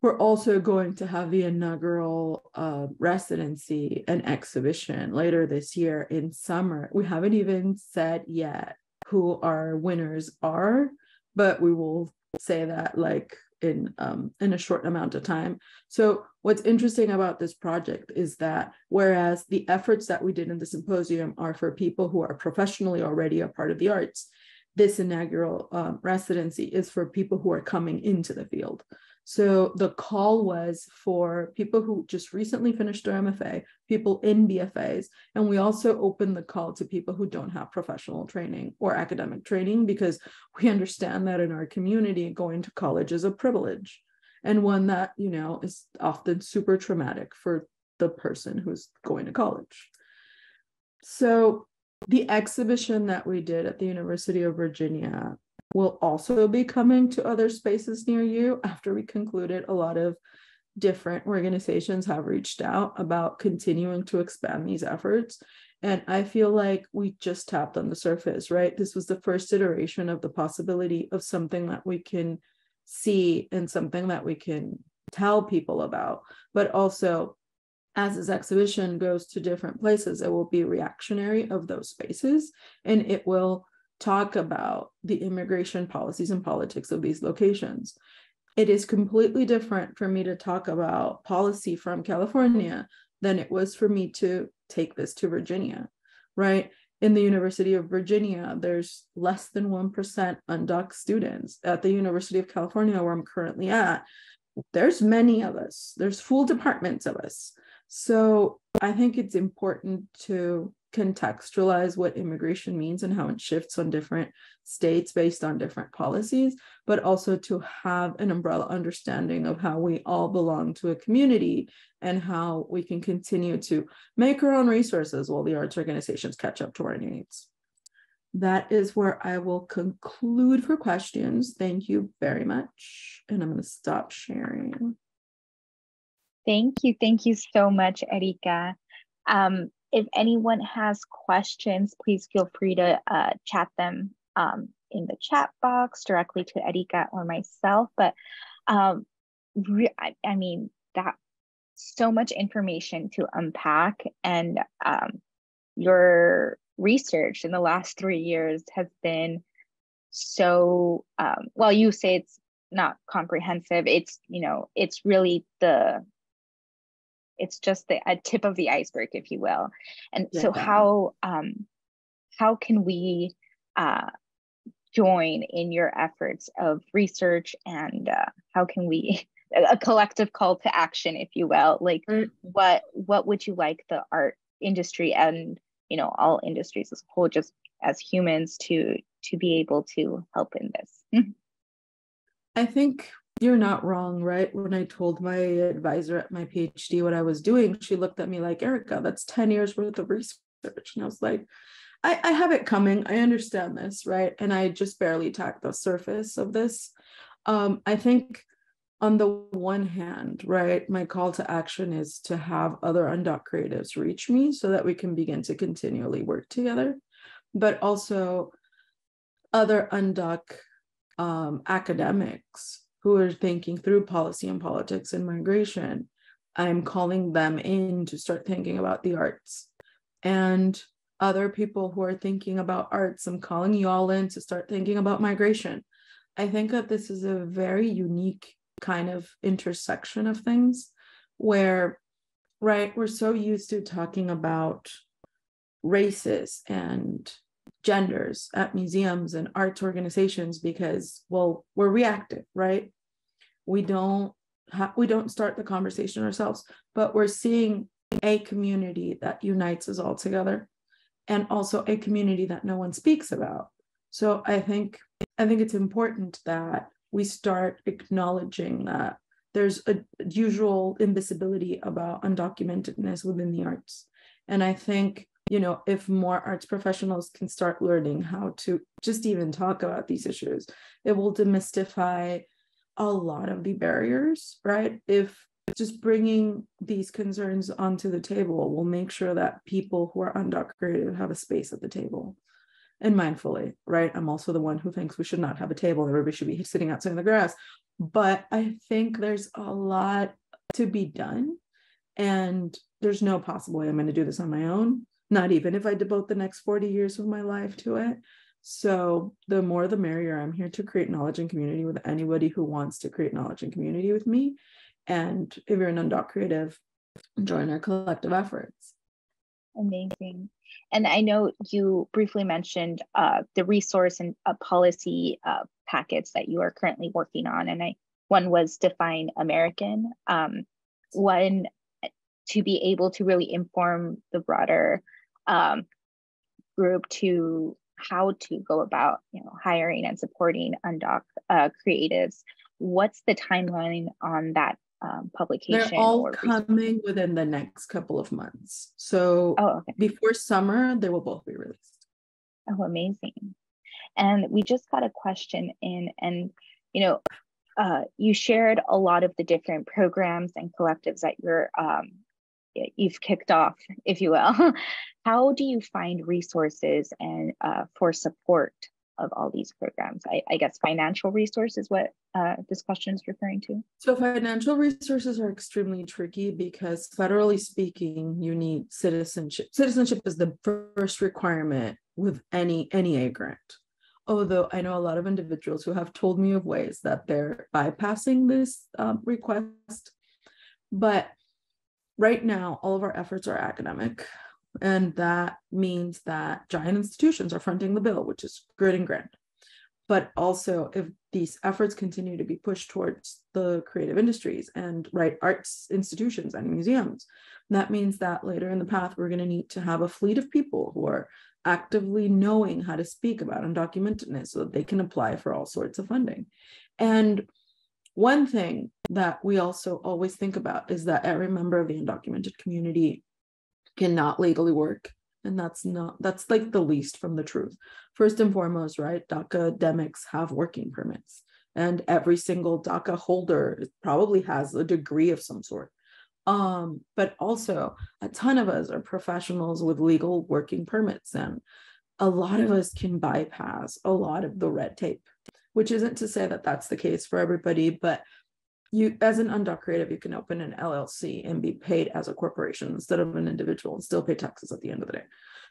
we're also going to have the inaugural uh, residency and exhibition later this year in summer. We haven't even said yet who our winners are, but we will say that like in um, in a short amount of time. So what's interesting about this project is that whereas the efforts that we did in the symposium are for people who are professionally already a part of the arts, this inaugural um, residency is for people who are coming into the field. So the call was for people who just recently finished their MFA, people in BFAs, and we also opened the call to people who don't have professional training or academic training because we understand that in our community, going to college is a privilege and one that, you know, is often super traumatic for the person who's going to college. So the exhibition that we did at the University of Virginia will also be coming to other spaces near you after we concluded a lot of different organizations have reached out about continuing to expand these efforts. And i feel like we just tapped on the surface right? This was the first iteration of the possibility of something that we can see and something that we can tell people about. But also as this exhibition goes to different places it will be reactionary of those spaces and it will talk about the immigration policies and politics of these locations. It is completely different for me to talk about policy from California than it was for me to take this to Virginia, right? In the University of Virginia, there's less than 1% undoc students. At the University of California, where I'm currently at, there's many of us, there's full departments of us. So I think it's important to contextualize what immigration means and how it shifts on different states based on different policies, but also to have an umbrella understanding of how we all belong to a community and how we can continue to make our own resources while the arts organizations catch up to our needs. That is where I will conclude for questions. Thank you very much. And I'm going to stop sharing.
Thank you. Thank you so much, Erika. Um, if anyone has questions, please feel free to uh, chat them um, in the chat box directly to Erika or myself. But um, I, I, mean, that so much information to unpack and um, your research in the last three years has been so, um, well, you say it's not comprehensive. It's, you know, it's really the it's just the a tip of the iceberg if you will and yeah. so how um how can we uh join in your efforts of research and uh, how can we a collective call to action if you will like mm-hmm. what what would you like the art industry and you know all industries as a whole just as humans to to be able to help in this
i think you're not wrong, right? When I told my advisor at my PhD what I was doing, she looked at me like, Erika, that's 10 years worth of research. And I was like, I, I have it coming. I understand this, right? And I just barely tacked the surface of this. Um, I think on the one hand, right, my call to action is to have other undoc creatives reach me so that we can begin to continually work together, but also other undoc um, academics who are thinking through policy and politics and migration, I'm calling them in to start thinking about the arts. And other people who are thinking about arts, I'm calling you all in to start thinking about migration. I think that this is a very unique kind of intersection of things where, right, we're so used to talking about races and genders at museums and arts organizations because well we're reactive right? We don't ha- we don't start the conversation ourselves but we're seeing a community that unites us all together and also a community that no one speaks about. So i think i think it's important that we start acknowledging that there's a usual invisibility about undocumentedness within the arts. And i think you know, if more arts professionals can start learning how to just even talk about these issues, it will demystify a lot of the barriers, right? If just bringing these concerns onto the table will make sure that people who are undocumented have a space at the table and mindfully, right? I'm also the one who thinks we should not have a table. and Everybody should be sitting outside in the grass. but I think there's a lot to be done. And there's no possible way I'm going to do this on my own, not even if I devote the next 40 years of my life to it. So the more the merrier. I'm here to create knowledge and community with anybody who wants to create knowledge and community with me. And if you're an undoc creative, join our collective efforts.
Amazing. And I know you briefly mentioned uh, the resource and uh, policy uh, packets that you are currently working on. And I one was define American. Um, one to be able to really inform the broader um, group to how to go about you know hiring and supporting undoc uh, creatives what's the timeline on that um, publication?
They're all coming within the next couple of months. So oh, okay. before summer, they will both be released.
Oh, amazing. And we just got a question in, and you know, uh, you shared a lot of the different programs and collectives that you're um, you've kicked off, if you will. How do you find resources and uh, for support of all these programs? I, I guess financial resources, what uh, this question is referring to.
So financial resources are extremely tricky because federally speaking, you need citizenship. Citizenship is the first requirement with any any A grant. Although I know a lot of individuals who have told me of ways that they're bypassing this um, request, but right now all of our efforts are academic and that means that giant institutions are fronting the bill, which is good and grand. But also, if these efforts continue to be pushed towards the creative industries and right arts institutions and museums, that means that later in the path, we're going to need to have a fleet of people who are actively knowing how to speak about undocumentedness so that they can apply for all sorts of funding. And one thing that we also always think about is that every member of the undocumented community cannot legally work and that's not that's like the least from the truth. First and foremost right daca academics have working permits and every single daca holder probably has a degree of some sort. Um, but also a ton of us are professionals with legal working permits and a lot of us can bypass a lot of the red tape which isn't to say that that's the case for everybody but you as an undoc creative you can open an llc and be paid as a corporation instead of an individual and still pay taxes at the end of the day.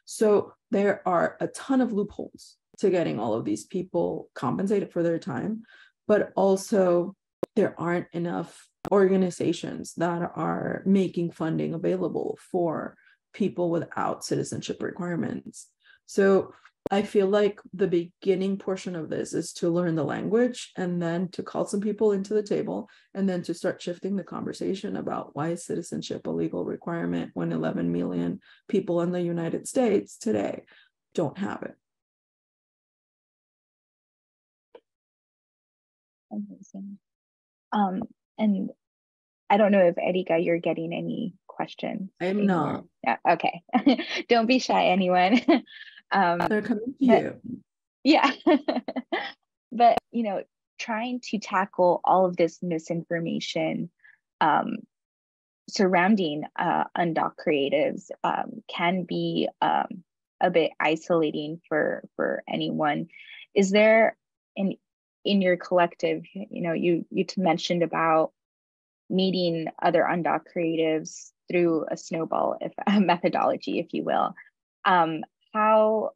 So there are a ton of loopholes to getting all of these people compensated for their time but also there aren't enough organizations that are making funding available for people without citizenship requirements. So I feel like the beginning portion of this is to learn the language and then to call some people into the table and then to start shifting the conversation about why is citizenship a legal requirement when 11 million people in the United States today don't have it.
Amazing. Um, and I don't know if Erika, you're getting any questions.
I'm not.
Yeah, okay. don't be shy, anyone.
Um, They're coming to but, you.
Yeah. but, you know, trying to tackle all of this misinformation um, surrounding uh, undoc creatives um, can be um, a bit isolating for for anyone. Is there in in your collective, you know, you you mentioned about meeting other undoc creatives through a snowball if a methodology, if you will. Um, how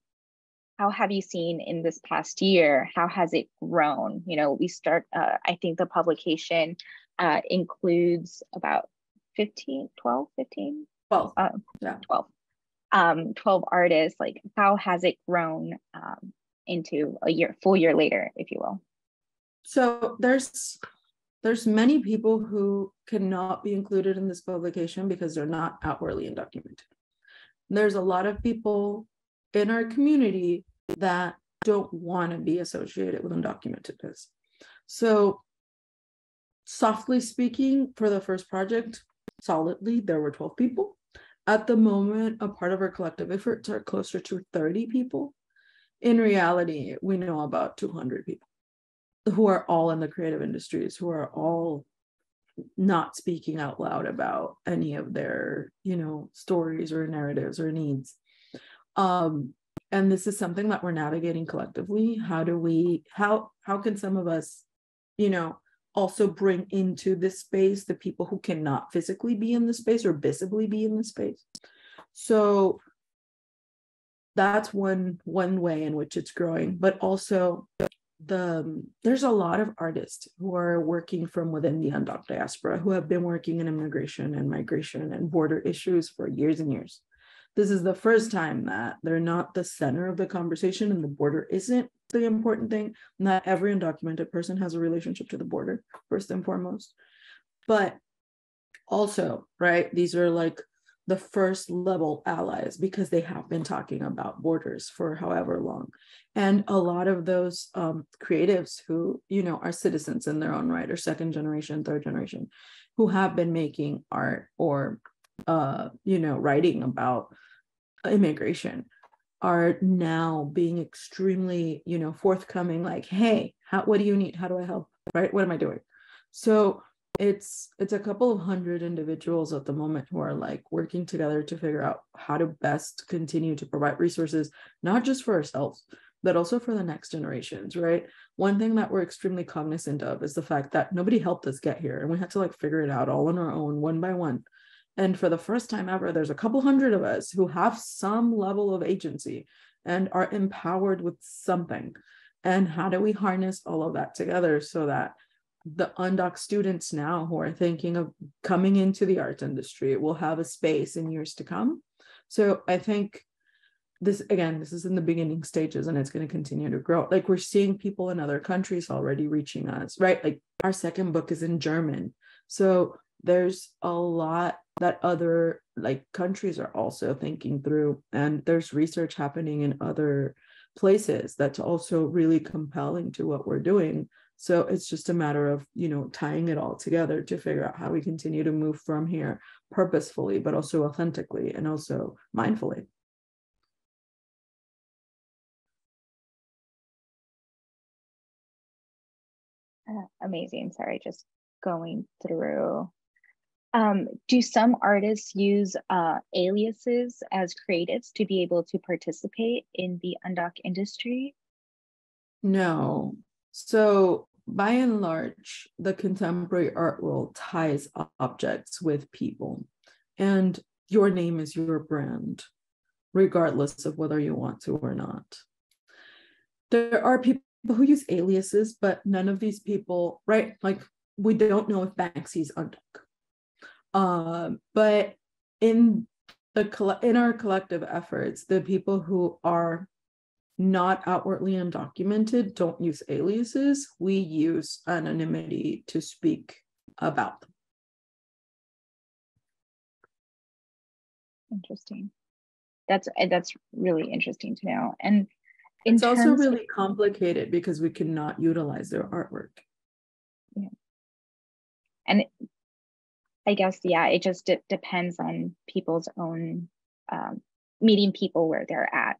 how have you seen in this past year? How has it grown? You know we start uh, i think the publication uh, includes about 15 12 15
12
uh, yeah. 12 um 12 artists like how has it grown um, into a year full year later if you will?
So there's there's many people who cannot be included in this publication because they're not outwardly undocumented. There's a lot of people in our community that don't want to be associated with undocumentedness. So, softly speaking, for the first project, solidly, there were 12 people. At the moment, a part of our collective efforts are closer to 30 people. In reality, we know about 200 people who are all in the creative industries, who are all not speaking out loud about any of their, you know, stories or narratives or needs. Um, and this is something that we're navigating collectively. How do we, how, how can some of us, you know, also bring into this space the people who cannot physically be in the space or visibly be in the space. So that's one one way in which it's growing, but also the there's a lot of artists who are working from within the undocked diaspora who have been working in immigration and migration and border issues for years and years. This is the first time that they're not the center of the conversation and the border isn't the important thing. Not every undocumented person has a relationship to the border, first and foremost. But also, right, these are like the first level allies because they have been talking about borders for however long. And a lot of those um, creatives who, you know, are citizens in their own right or second generation, third generation, who have been making art or, uh, you know, writing about immigration are now being extremely you know forthcoming like hey how, what do you need? How do i help? Right? What am i doing? So it's it's a couple of hundred individuals at the moment who are like working together to figure out how to best continue to provide resources not just for ourselves but also for the next generations right? One thing that we're extremely cognizant of is the fact that nobody helped us get here and we had to like figure it out all on our own one by one and for the first time ever, there's a couple hundred of us who have some level of agency and are empowered with something. And how do we harness all of that together so that the undocked students now who are thinking of coming into the arts industry will have a space in years to come? So I think this again this is in the beginning stages and it's going to continue to grow like we're seeing people in other countries already reaching us right like our second book is in german so there's a lot that other like countries are also thinking through and there's research happening in other places that's also really compelling to what we're doing. So it's just a matter of you know tying it all together to figure out how we continue to move from here purposefully but also authentically and also mindfully.
Uh, amazing. Sorry just going through um, do some artists use uh, aliases as creatives to be able to participate in the undoc industry?
No. So by and large, the contemporary art world ties objects with people, and your name is your brand, regardless of whether you want to or not. There are people who use aliases, but none of these people, right? Like we don't know if Banksy's undoc um, but in the in our collective efforts, the people who are not outwardly undocumented don't use aliases. We use anonymity to speak about them.
Interesting. That's that's really interesting to know. And
it's also really complicated because we cannot utilize their artwork.
Yeah. And I guess, yeah, it just de- depends on people's own um, meeting people where they're at,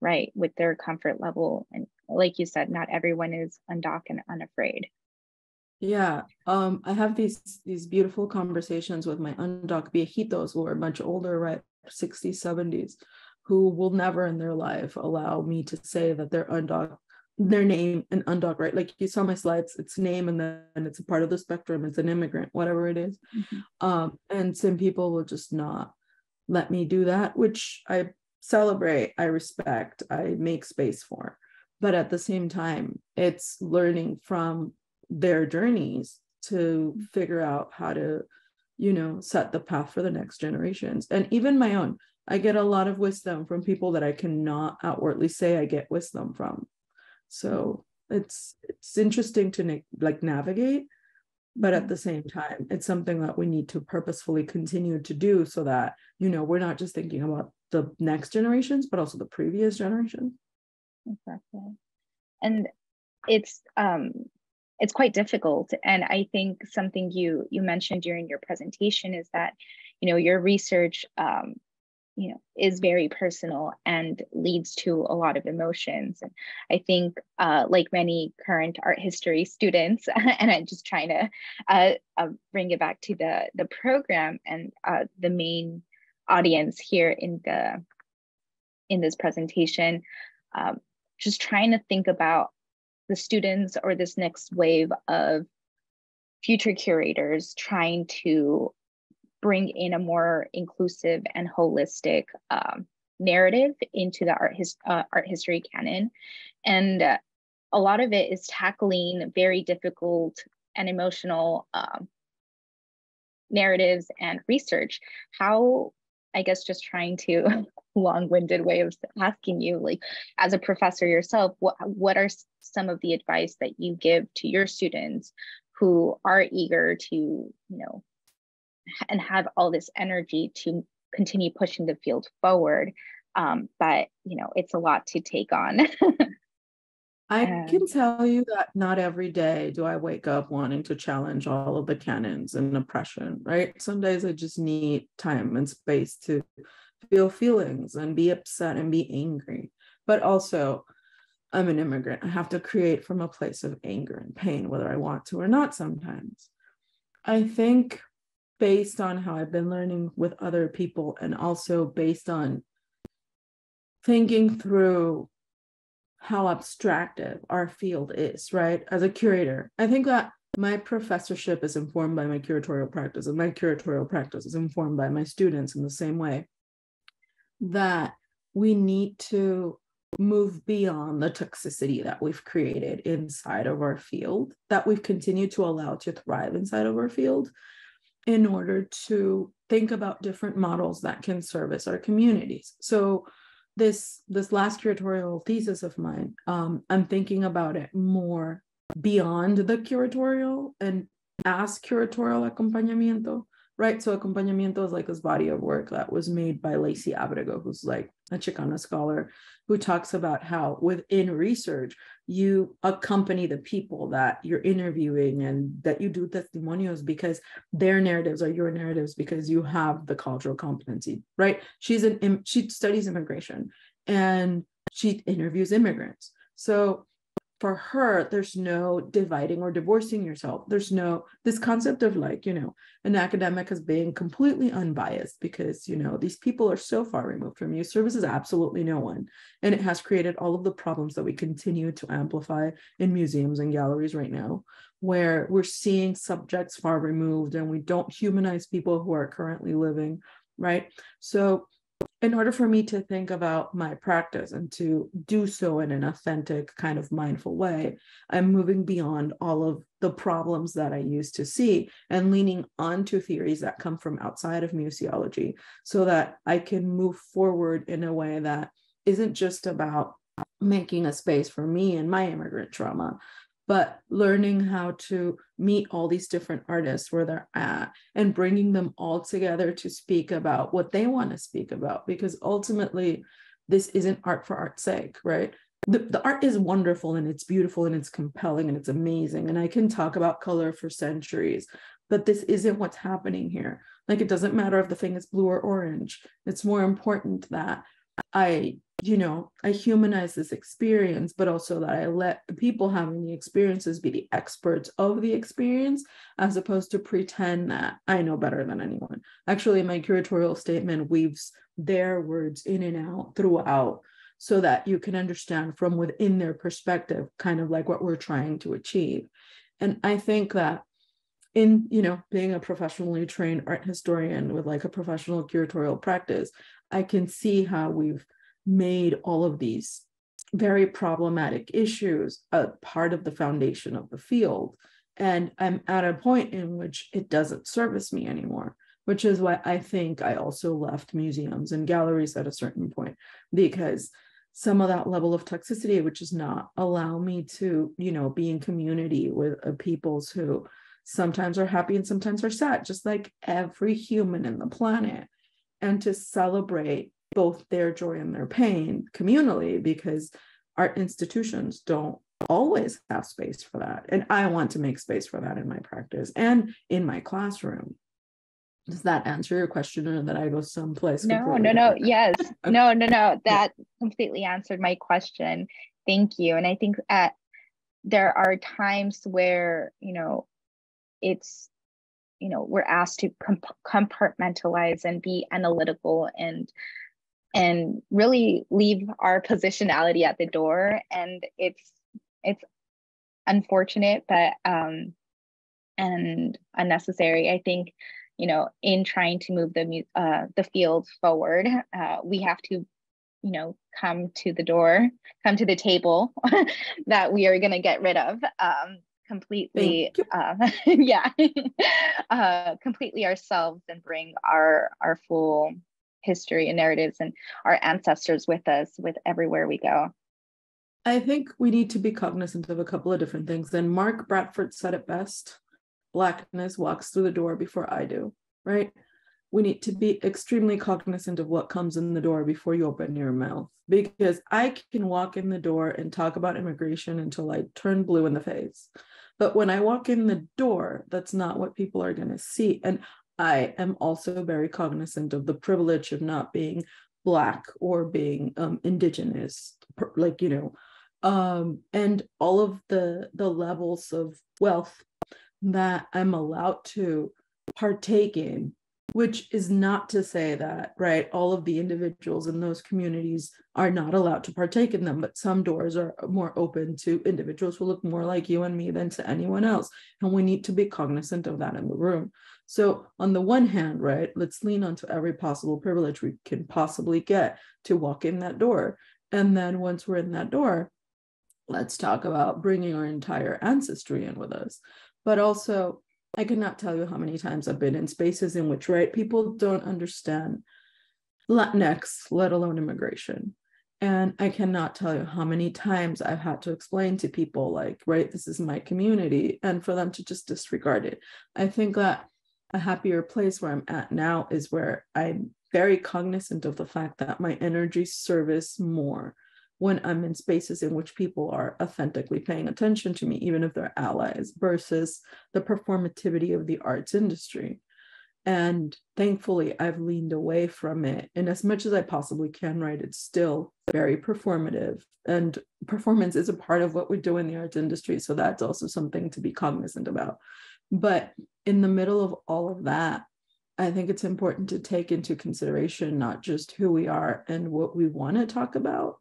right, with their comfort level. And like you said, not everyone is undoc and unafraid.
Yeah, um, I have these these beautiful conversations with my undoc viejitos who are much older, right, 60s, 70s, who will never in their life allow me to say that they're undoc their name and undoc, right? Like you saw my slides, it's name and then it's a part of the spectrum, it's an immigrant, whatever it is. Mm-hmm. Um, and some people will just not let me do that, which I celebrate, I respect, I make space for. But at the same time, it's learning from their journeys to figure out how to, you know, set the path for the next generations. And even my own, I get a lot of wisdom from people that I cannot outwardly say I get wisdom from so it's it's interesting to na- like navigate but at the same time it's something that we need to purposefully continue to do so that you know we're not just thinking about the next generations but also the previous generations.
Exactly. And it's um it's quite difficult. And i think something you you mentioned during your presentation is that you know your research um you know is very personal and leads to a lot of emotions. And i think uh, like many current art history students and i'm just trying to uh, uh, bring it back to the the program and uh, the main audience here in the in this presentation um, just trying to think about the students or this next wave of future curators trying to bring in a more inclusive and holistic um, narrative into the art, his, uh, art history canon. And uh, a lot of it is tackling very difficult and emotional um, narratives and research. How, I guess, just trying to long-winded way of asking you, like as a professor yourself, what what are some of the advice that you give to your students who are eager to, you know, and have all this energy to continue pushing the field forward? Um, but you know, it's a lot to take on.
I can tell you that not every day do I wake up wanting to challenge all of the canons and oppression, right? Some days I just need time and space to feel feelings and be upset and be angry. But also, I'm an immigrant. I have to create from a place of anger and pain, whether I want to or not sometimes. I think based on how I've been learning with other people and also based on thinking through how abstractive our field is, right? As a curator, I think that my professorship is informed by my curatorial practice, and my curatorial practice is informed by my students in the same way. That we need to move beyond the toxicity that we've created inside of our field, that we've continued to allow to thrive inside of our field, in order to think about different models that can service our communities. So, this this last curatorial thesis of mine um, i'm thinking about it more beyond the curatorial and as curatorial acompañamiento right so acompañamiento is like this body of work that was made by Leisy Abrego who's like a chicana scholar who talks about how within research you accompany the people that you're interviewing and that you do testimonials because their narratives are your narratives because you have the cultural competency right? She's an she studies immigration and she interviews immigrants. So for her there's no dividing or divorcing yourself. There's no this concept of like you know an academic as being completely unbiased because you know these people are so far removed from you services absolutely no one. And it has created all of the problems that we continue to amplify in museums and galleries right now where we're seeing subjects far removed and we don't humanize people who are currently living right? So in order for me to think about my practice and to do so in an authentic kind of mindful way i'm moving beyond all of the problems that i used to see and leaning onto theories that come from outside of museology so that i can move forward in a way that isn't just about making a space for me and my immigrant trauma but learning how to meet all these different artists where they're at and bringing them all together to speak about what they want to speak about because ultimately this isn't art for art's sake right? The, the art is wonderful and it's beautiful and it's compelling and it's amazing and i can talk about color for centuries but this isn't what's happening here. Like it doesn't matter if the thing is blue or orange. It's more important that i you know, I humanize this experience, but also that I let the people having the experiences be the experts of the experience, as opposed to pretend that I know better than anyone. Actually, my curatorial statement weaves their words in and out throughout so that you can understand from within their perspective, kind of like what we're trying to achieve. And I think that in you know being a professionally trained art historian with like a professional curatorial practice i can see how we've made all of these very problematic issues a part of the foundation of the field. And I'm at a point in which it doesn't service me anymore, which is why I think I also left museums and galleries at a certain point, because some of that level of toxicity, which does not allow me to, you know, be in community with uh, peoples who sometimes are happy and sometimes are sad, just like every human in the planet. And to celebrate both their joy and their pain communally because art institutions don't always have space for that. And I want to make space for that in my practice and in my classroom. Does that answer your question or that I go someplace?
No, no, no. Yes. no, no, no. That completely answered my question. Thank you. And I think at there are times where, you know, it's you know we're asked to comp- compartmentalize and be analytical and and really leave our positionality at the door and it's it's unfortunate but um and unnecessary. I think, you know, in trying to move the uh, the field forward, uh, we have to, you know, come to the door, come to the table that we are going to get rid of. Um, completely uh, yeah uh, completely ourselves and bring our our full history and narratives and our ancestors with us with everywhere we go.
I think we need to be cognizant of a couple of different things and mark bradford said it best blackness walks through the door before i do right? We need to be extremely cognizant of what comes in the door before you open your mouth because i can walk in the door and talk about immigration until i turn blue in the face but when I walk in the door, that's not what people are going to see. And I am also very cognizant of the privilege of not being Black or being um, Indigenous, like, you know, um, and all of the, the levels of wealth that I'm allowed to partake in which is not to say that right all of the individuals in those communities are not allowed to partake in them but some doors are more open to individuals who look more like you and me than to anyone else and we need to be cognizant of that in the room. So on the one hand right let's lean onto every possible privilege we can possibly get to walk in that door and then once we're in that door let's talk about bringing our entire ancestry in with us. But also I cannot tell you how many times I've been in spaces in which, right, people don't understand Latinx, let alone immigration. And I cannot tell you how many times I've had to explain to people, like, right, this is my community, and for them to just disregard it. I think that a happier place where I'm at now is where I'm very cognizant of the fact that my energy service more when I'm in spaces in which people are authentically paying attention to me, even if they're allies, versus the performativity of the arts industry. And thankfully, I've leaned away from it. And as much as I possibly can, right, it's still very performative. And performance is a part of what we do in the arts industry. So that's also something to be cognizant about. But in the middle of all of that, I think it's important to take into consideration not just who we are and what we want to talk about,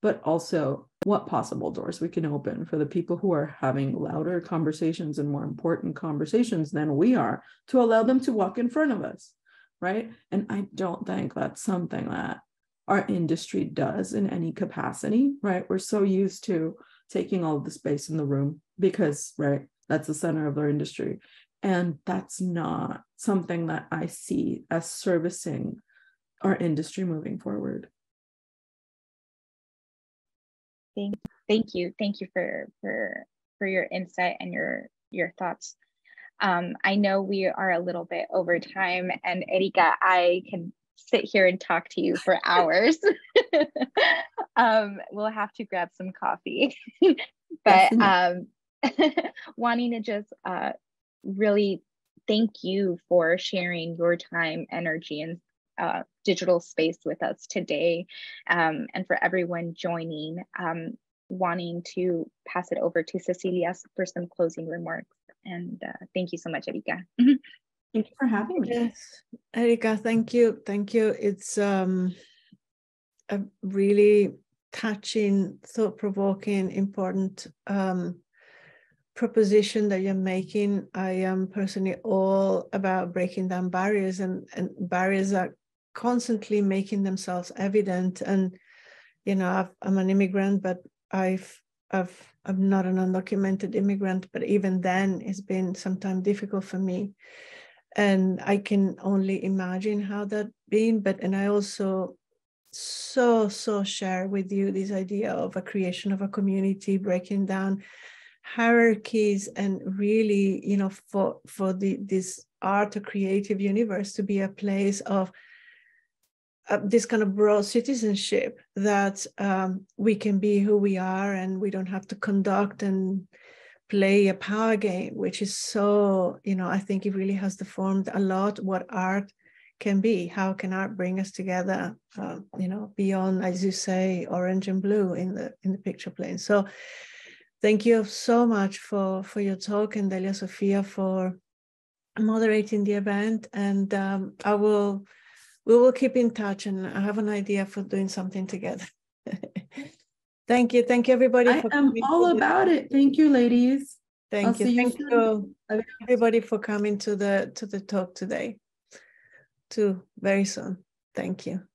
but also what possible doors we can open for the people who are having louder conversations and more important conversations than we are to allow them to walk in front of us right? And i don't think that's something that our industry does in any capacity right? We're so used to taking all the space in the room because right that's the center of our industry. And that's not something that i see as servicing our industry moving forward
Thank, thank you. Thank you for for for your insight and your your thoughts. Um, I know we are a little bit over time, and Erika, I can sit here and talk to you for hours. um, we'll have to grab some coffee, but um, wanting to just uh, really thank you for sharing your time, energy, and uh, digital space with us today um, and for everyone joining. Um, wanting to pass it over to Cecilia for some closing remarks. And uh, thank you so much, Erika.
thank you for having me.
Yes, Erika, thank you. Thank you. It's um, a really touching, thought provoking, important um, proposition that you're making. I am personally all about breaking down barriers, and, and barriers are constantly making themselves evident. And you know, i am an immigrant, but I've I've I'm not an undocumented immigrant, but even then it's been sometimes difficult for me. And I can only imagine how that been. But and I also so so share with you this idea of a creation of a community, breaking down hierarchies and really, you know, for for the this art or creative universe to be a place of uh, this kind of broad citizenship that um, we can be who we are and we don't have to conduct and play a power game, which is so, you know, I think it really has deformed a lot what art can be. How can art bring us together, uh, you know, beyond, as you say, orange and blue in the in the picture plane. So thank you so much for for your talk and Delia Sofia for moderating the event. And um, I will we will keep in touch and I have an idea for doing something together. thank you. Thank you, everybody.
I am all about it. Thank you, ladies.
Thank
I'll
you.
you
Thank you,
Adios.
everybody, for coming to the to the talk today. To very soon. Thank you.